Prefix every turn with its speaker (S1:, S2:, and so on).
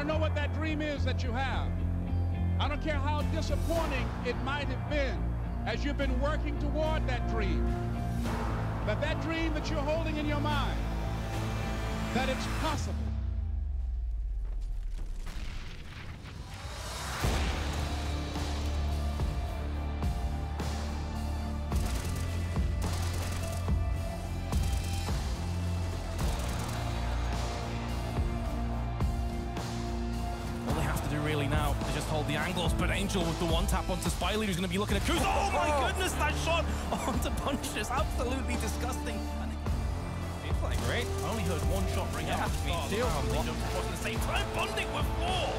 S1: don't know what that dream is that you have. I don't care how disappointing it might have been as you've been working toward that dream. That that dream that you're holding in your mind, that it's possible.
S2: To now is just hold the angles, but Angel with the one tap onto Spiley, who's going to be looking at Kuz. Oh my oh. goodness, that shot onto Punches, absolutely disgusting.
S3: He's playing great.
S2: I only heard one shot ring
S3: Yeah,
S2: out
S3: oh,
S2: Steel
S3: wow.
S2: and bondik at the same time. bondik with four.